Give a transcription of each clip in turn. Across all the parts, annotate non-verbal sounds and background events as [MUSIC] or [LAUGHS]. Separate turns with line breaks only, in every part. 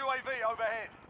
UAV overhead.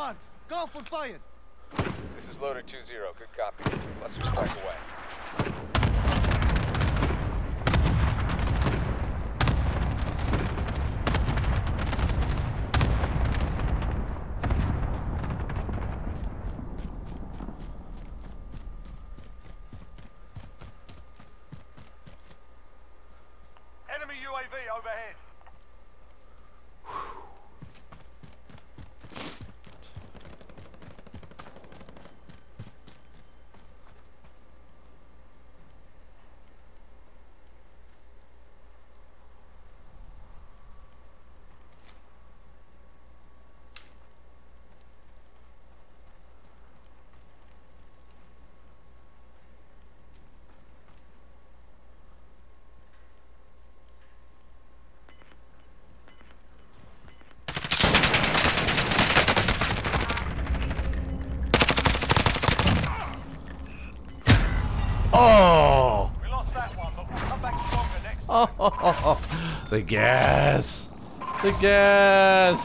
Grid marked. Call for fire.
This is loader 2-0. Good copy. Cluster strike away.
Enemy UAV overhead. [SIGHS] [SIGHS]
Oh!
We lost that one, but we'll come back stronger next
Oh, [LAUGHS] the gas. The gas.